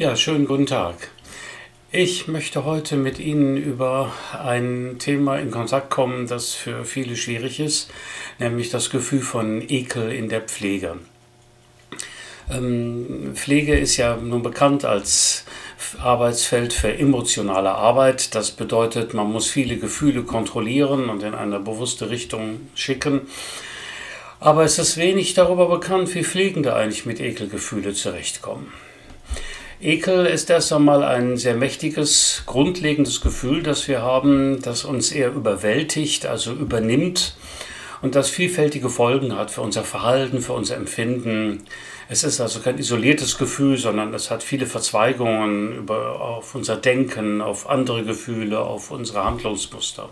Ja, schönen guten Tag. Ich möchte heute mit Ihnen über ein Thema in Kontakt kommen, das für viele schwierig ist, nämlich das Gefühl von Ekel in der Pflege. Ähm, Pflege ist ja nun bekannt als Arbeitsfeld für emotionale Arbeit. Das bedeutet, man muss viele Gefühle kontrollieren und in eine bewusste Richtung schicken. Aber es ist wenig darüber bekannt, wie Pflegende eigentlich mit Ekelgefühle zurechtkommen. Ekel ist erst einmal ein sehr mächtiges, grundlegendes Gefühl, das wir haben, das uns eher überwältigt, also übernimmt und das vielfältige Folgen hat für unser Verhalten, für unser Empfinden. Es ist also kein isoliertes Gefühl, sondern es hat viele Verzweigungen über, auf unser Denken, auf andere Gefühle, auf unsere Handlungsmuster.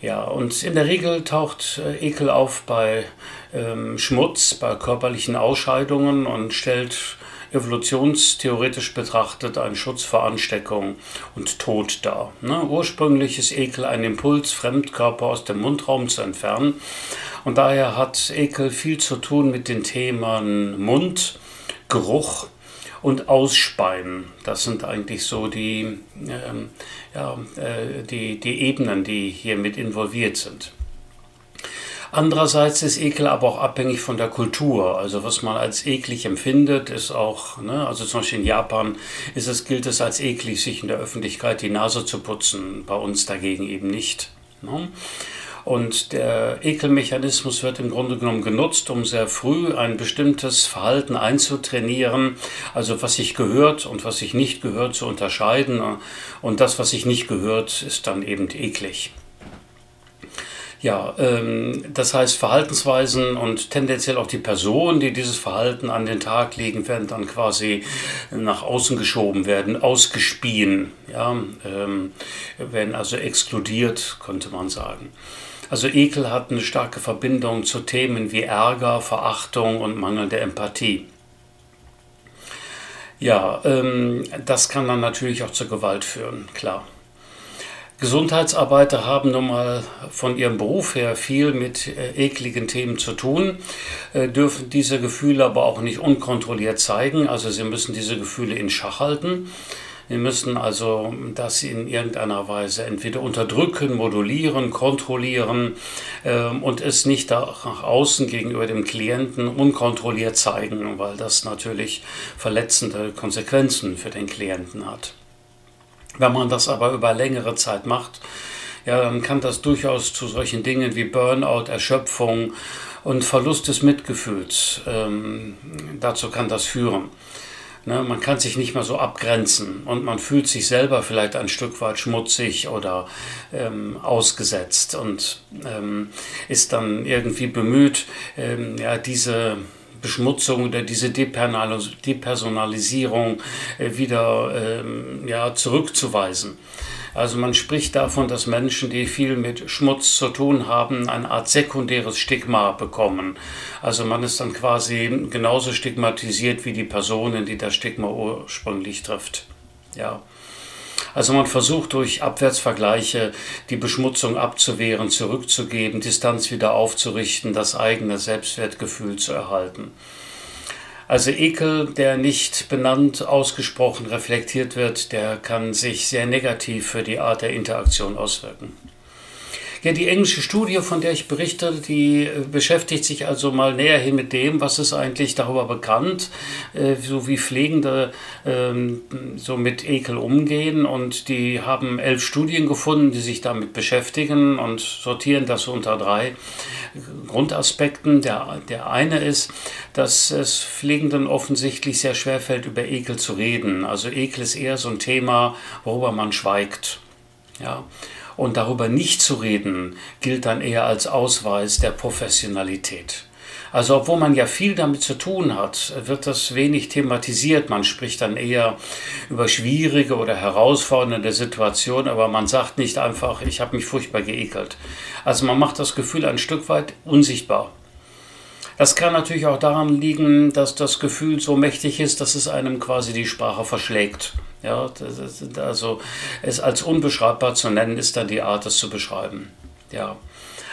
Ja, und in der Regel taucht äh, Ekel auf bei ähm, Schmutz, bei körperlichen Ausscheidungen und stellt evolutionstheoretisch betrachtet ein Schutz vor Ansteckung und Tod dar. Ne? Ursprünglich ist Ekel ein Impuls, Fremdkörper aus dem Mundraum zu entfernen. Und daher hat Ekel viel zu tun mit den Themen Mund, Geruch und Ausspeien. Das sind eigentlich so die, ähm, ja, äh, die, die Ebenen, die hier mit involviert sind. Andererseits ist Ekel aber auch abhängig von der Kultur. Also was man als eklig empfindet, ist auch, ne, also zum Beispiel in Japan ist es, gilt es als eklig, sich in der Öffentlichkeit die Nase zu putzen. Bei uns dagegen eben nicht. Ne? Und der Ekelmechanismus wird im Grunde genommen genutzt, um sehr früh ein bestimmtes Verhalten einzutrainieren, also was sich gehört und was sich nicht gehört zu unterscheiden. Und das, was sich nicht gehört, ist dann eben eklig. Ja, ähm, das heißt, Verhaltensweisen und tendenziell auch die Personen, die dieses Verhalten an den Tag legen, werden dann quasi nach außen geschoben, werden ausgespien, ja, ähm, werden also exkludiert, könnte man sagen. Also Ekel hat eine starke Verbindung zu Themen wie Ärger, Verachtung und mangelnde Empathie. Ja, ähm, das kann dann natürlich auch zur Gewalt führen, klar. Gesundheitsarbeiter haben nun mal von ihrem Beruf her viel mit äh, ekligen Themen zu tun, äh, dürfen diese Gefühle aber auch nicht unkontrolliert zeigen. Also sie müssen diese Gefühle in Schach halten. Sie müssen also das in irgendeiner Weise entweder unterdrücken, modulieren, kontrollieren äh, und es nicht nach außen gegenüber dem Klienten unkontrolliert zeigen, weil das natürlich verletzende Konsequenzen für den Klienten hat. Wenn man das aber über längere Zeit macht, ja, dann kann das durchaus zu solchen Dingen wie Burnout, Erschöpfung und Verlust des Mitgefühls, ähm, dazu kann das führen. Ne, man kann sich nicht mehr so abgrenzen und man fühlt sich selber vielleicht ein Stück weit schmutzig oder ähm, ausgesetzt und ähm, ist dann irgendwie bemüht, ähm, ja, diese Beschmutzung oder diese Depersonalisierung äh, wieder ähm, ja, zurückzuweisen. Also man spricht davon, dass Menschen, die viel mit Schmutz zu tun haben, eine Art sekundäres Stigma bekommen. Also man ist dann quasi genauso stigmatisiert wie die Personen, die das Stigma ursprünglich trifft. Ja. Also man versucht durch Abwärtsvergleiche die Beschmutzung abzuwehren, zurückzugeben, Distanz wieder aufzurichten, das eigene Selbstwertgefühl zu erhalten. Also Ekel, der nicht benannt, ausgesprochen reflektiert wird, der kann sich sehr negativ für die Art der Interaktion auswirken. Ja, die englische Studie, von der ich berichte, die äh, beschäftigt sich also mal näher hin mit dem, was ist eigentlich darüber bekannt, äh, so wie Pflegende ähm, so mit Ekel umgehen. Und die haben elf Studien gefunden, die sich damit beschäftigen und sortieren das unter drei Grundaspekten. Der, der eine ist, dass es Pflegenden offensichtlich sehr schwer fällt, über Ekel zu reden. Also Ekel ist eher so ein Thema, worüber man schweigt. Ja. Und darüber nicht zu reden, gilt dann eher als Ausweis der Professionalität. Also obwohl man ja viel damit zu tun hat, wird das wenig thematisiert. Man spricht dann eher über schwierige oder herausfordernde Situationen, aber man sagt nicht einfach, ich habe mich furchtbar geekelt. Also man macht das Gefühl ein Stück weit unsichtbar. Das kann natürlich auch daran liegen, dass das Gefühl so mächtig ist, dass es einem quasi die Sprache verschlägt. Ja, also es als unbeschreibbar zu nennen, ist dann die Art, es zu beschreiben. Ja.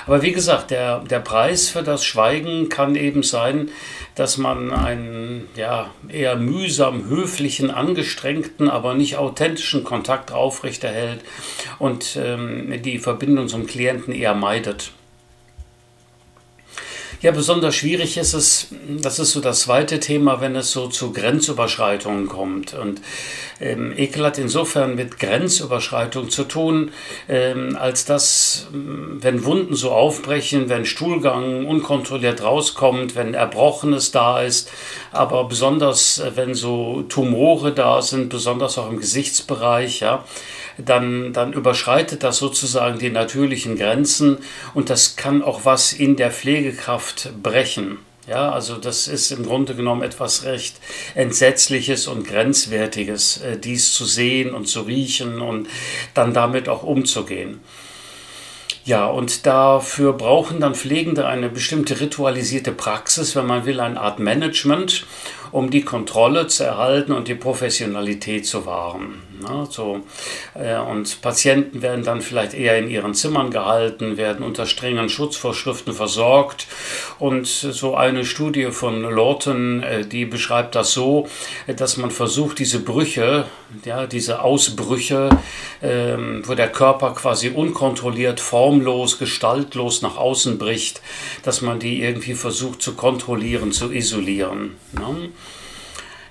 Aber wie gesagt, der, der Preis für das Schweigen kann eben sein, dass man einen ja, eher mühsam, höflichen, angestrengten, aber nicht authentischen Kontakt aufrechterhält und ähm, die Verbindung zum Klienten eher meidet. Ja, besonders schwierig ist es, das ist so das zweite Thema, wenn es so zu Grenzüberschreitungen kommt. Und ähm, Ekel hat insofern mit Grenzüberschreitung zu tun, ähm, als dass, ähm, wenn Wunden so aufbrechen, wenn Stuhlgang unkontrolliert rauskommt, wenn Erbrochenes da ist, aber besonders, äh, wenn so Tumore da sind, besonders auch im Gesichtsbereich, ja, dann, dann überschreitet das sozusagen die natürlichen Grenzen und das kann auch was in der Pflegekraft brechen. Ja, also das ist im Grunde genommen etwas recht Entsetzliches und Grenzwertiges, äh, dies zu sehen und zu riechen und dann damit auch umzugehen. Ja, und dafür brauchen dann Pflegende eine bestimmte ritualisierte Praxis, wenn man will, eine Art Management, um die Kontrolle zu erhalten und die Professionalität zu wahren. Ne, so, äh, und Patienten werden dann vielleicht eher in ihren Zimmern gehalten, werden unter strengen Schutzvorschriften versorgt. Und so eine Studie von Lawton, äh, die beschreibt das so, dass man versucht, diese Brüche, ja, diese Ausbrüche, äh, wo der Körper quasi unkontrolliert, formlos, gestaltlos nach außen bricht, dass man die irgendwie versucht zu kontrollieren, zu isolieren. Ne?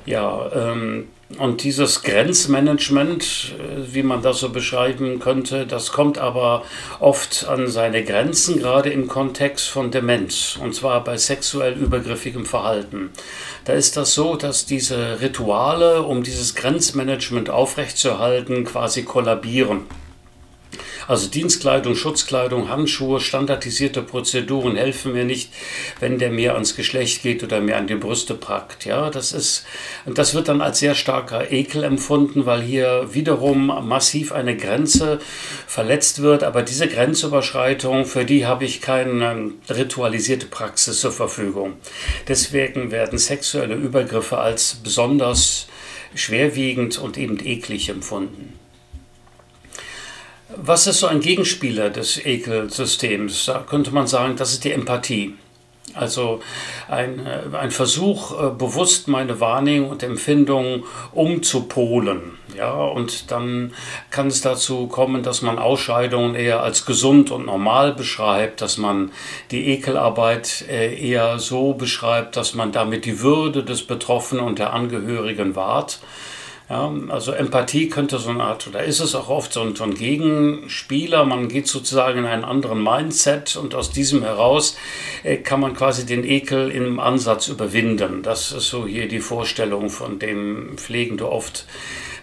Ja, ähm, und dieses Grenzmanagement, äh, wie man das so beschreiben könnte, das kommt aber oft an seine Grenzen, gerade im Kontext von Demenz, und zwar bei sexuell übergriffigem Verhalten. Da ist das so, dass diese Rituale, um dieses Grenzmanagement aufrechtzuerhalten, quasi kollabieren. Also Dienstkleidung, Schutzkleidung, Handschuhe, standardisierte Prozeduren helfen mir nicht, wenn der mir ans Geschlecht geht oder mir an die Brüste packt. Ja, das ist, das wird dann als sehr starker Ekel empfunden, weil hier wiederum massiv eine Grenze verletzt wird. Aber diese Grenzüberschreitung, für die habe ich keine ritualisierte Praxis zur Verfügung. Deswegen werden sexuelle Übergriffe als besonders schwerwiegend und eben eklig empfunden. Was ist so ein Gegenspieler des Ekelsystems? Da könnte man sagen, das ist die Empathie. Also ein, äh, ein Versuch, äh, bewusst meine Wahrnehmung und Empfindung umzupolen. Ja, und dann kann es dazu kommen, dass man Ausscheidungen eher als gesund und normal beschreibt, dass man die Ekelarbeit äh, eher so beschreibt, dass man damit die Würde des Betroffenen und der Angehörigen wahrt. Ja, also Empathie könnte so eine Art, oder ist es auch oft so ein, so ein Gegenspieler, man geht sozusagen in einen anderen Mindset und aus diesem heraus äh, kann man quasi den Ekel im Ansatz überwinden. Das ist so hier die Vorstellung, von dem Pflegende oft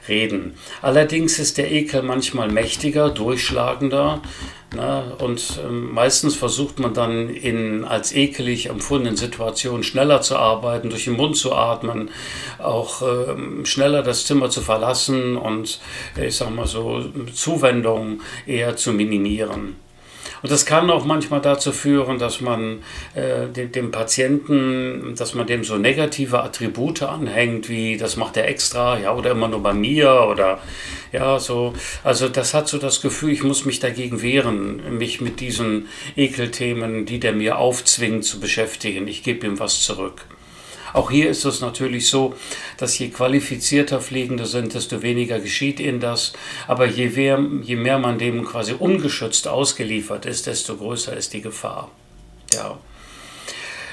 reden. Allerdings ist der Ekel manchmal mächtiger, durchschlagender Ne? Und ähm, meistens versucht man dann in als ekelig empfundenen Situationen schneller zu arbeiten, durch den Mund zu atmen, auch ähm, schneller das Zimmer zu verlassen und ich sag mal so Zuwendung eher zu minimieren. Und das kann auch manchmal dazu führen, dass man äh, dem, dem, Patienten, dass man dem so negative Attribute anhängt, wie das macht er extra, ja, oder immer nur bei mir oder ja, so. Also das hat so das Gefühl, ich muss mich dagegen wehren, mich mit diesen Ekelthemen, die der mir aufzwingt, zu beschäftigen. Ich gebe ihm was zurück. Auch hier ist es natürlich so, dass je qualifizierter Pflegende sind, desto weniger geschieht ihnen das. Aber je mehr, je mehr man dem quasi ungeschützt ausgeliefert ist, desto größer ist die Gefahr. Ja.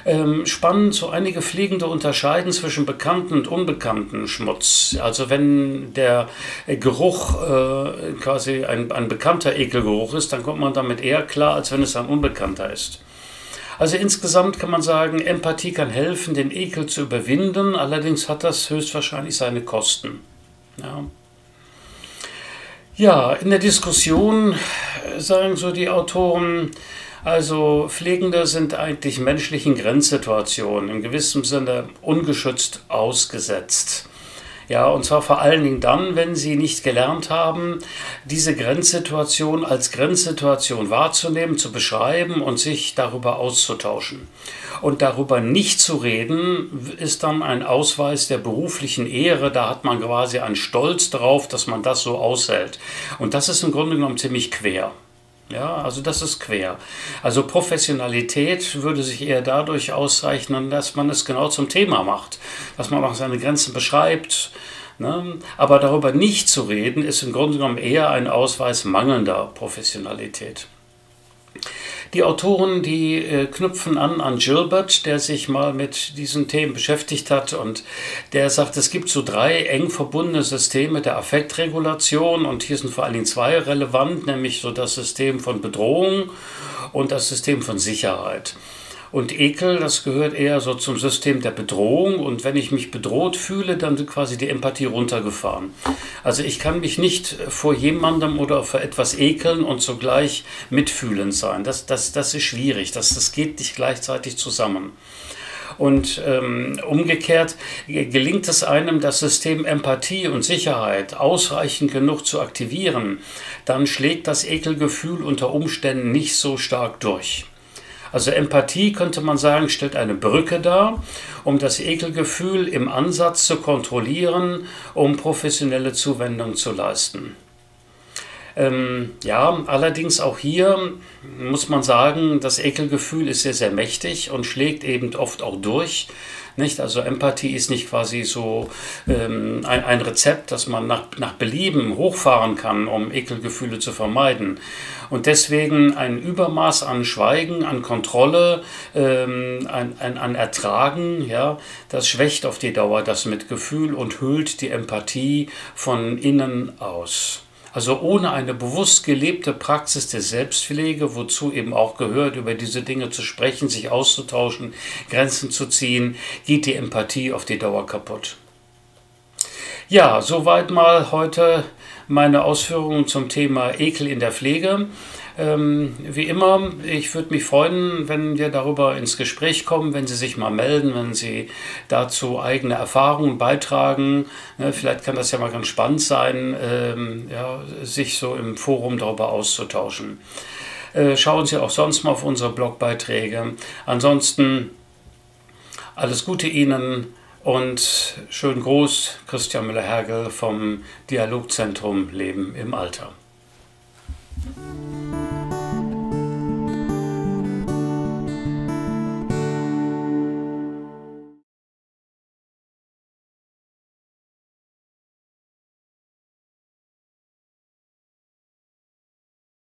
Ähm, spannend, so einige Pflegende unterscheiden zwischen bekannten und unbekannten Schmutz. Also wenn der Geruch äh, quasi ein, ein bekannter Ekelgeruch ist, dann kommt man damit eher klar, als wenn es ein unbekannter ist. Also insgesamt kann man sagen, Empathie kann helfen, den Ekel zu überwinden, allerdings hat das höchstwahrscheinlich seine Kosten. Ja. Ja, in der Diskussion sagen so die Autoren, also Pflegende sind eigentlich menschlichen Grenzsituationen in gewissem Sinne ungeschützt ausgesetzt. Ja, und zwar vor allen Dingen dann, wenn sie nicht gelernt haben, diese Grenzsituation als Grenzsituation wahrzunehmen, zu beschreiben und sich darüber auszutauschen. Und darüber nicht zu reden, ist dann ein Ausweis der beruflichen Ehre. Da hat man quasi einen Stolz darauf, dass man das so aushält. Und das ist im Grunde genommen ziemlich quer. Ja, also das ist quer. Also Professionalität würde sich eher dadurch auszeichnen, dass man es genau zum Thema macht, dass man auch seine Grenzen beschreibt. Ne? Aber darüber nicht zu reden, ist im Grunde genommen eher ein Ausweis mangelnder Professionalität. Die Autoren, die äh, knüpfen an an Gilbert, der sich mal mit diesen Themen beschäftigt hat und der sagt, es gibt so drei eng verbundene Systeme der Affektregulation und hier sind vor allen Dingen zwei relevant, nämlich so das System von Bedrohung und das System von Sicherheit. Und Ekel, das gehört eher so zum System der Bedrohung. Und wenn ich mich bedroht fühle, dann wird quasi die Empathie runtergefahren. Also ich kann mich nicht vor jemandem oder vor etwas ekeln und zugleich mitfühlend sein. Das, das, das ist schwierig. Das, das geht nicht gleichzeitig zusammen. Und ähm, umgekehrt gelingt es einem, das System Empathie und Sicherheit ausreichend genug zu aktivieren, dann schlägt das Ekelgefühl unter Umständen nicht so stark durch. Also Empathie könnte man sagen, stellt eine Brücke dar, um das Ekelgefühl im Ansatz zu kontrollieren, um professionelle Zuwendung zu leisten. Ähm, ja, allerdings auch hier muss man sagen, das Ekelgefühl ist sehr, sehr mächtig und schlägt eben oft auch durch. Nicht? Also Empathie ist nicht quasi so ähm, ein, ein, Rezept, das man nach, nach Belieben hochfahren kann, um Ekelgefühle zu vermeiden. Und deswegen ein Übermaß an Schweigen, an Kontrolle, ähm, an, an, an Ertragen, ja, das schwächt auf die Dauer das Mitgefühl und hüllt die Empathie von innen aus. Also ohne eine bewusst gelebte Praxis der Selbstpflege, wozu eben auch gehört, über diese Dinge zu sprechen, sich auszutauschen, Grenzen zu ziehen, geht die Empathie auf die Dauer kaputt. Ja, soweit mal heute meine Ausführungen zum Thema Ekel in der Pflege. Ähm, wie immer, ich würde mich freuen, wenn wir darüber ins Gespräch kommen, wenn Sie sich mal melden, wenn Sie dazu eigene Erfahrungen beitragen. Ne, vielleicht kann das ja mal ganz spannend sein, ähm, ja, sich so im Forum darüber auszutauschen. Äh, schauen Sie auch sonst mal auf unsere Blogbeiträge. Ansonsten alles Gute Ihnen und schönen Gruß, Christian Müller-Hergel vom Dialogzentrum Leben im Alter.